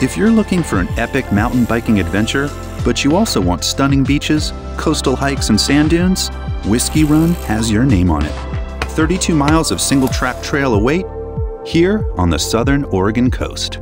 If you're looking for an epic mountain biking adventure, but you also want stunning beaches, coastal hikes, and sand dunes, Whiskey Run has your name on it. 32 miles of single track trail await here on the southern Oregon coast.